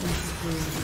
killing spree.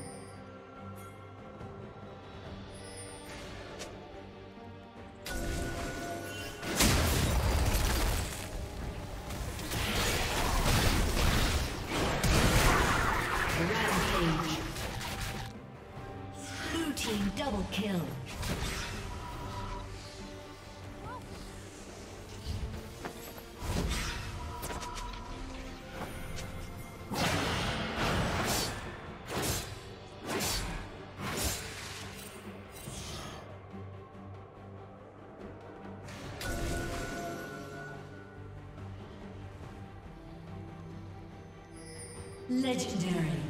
Legendary.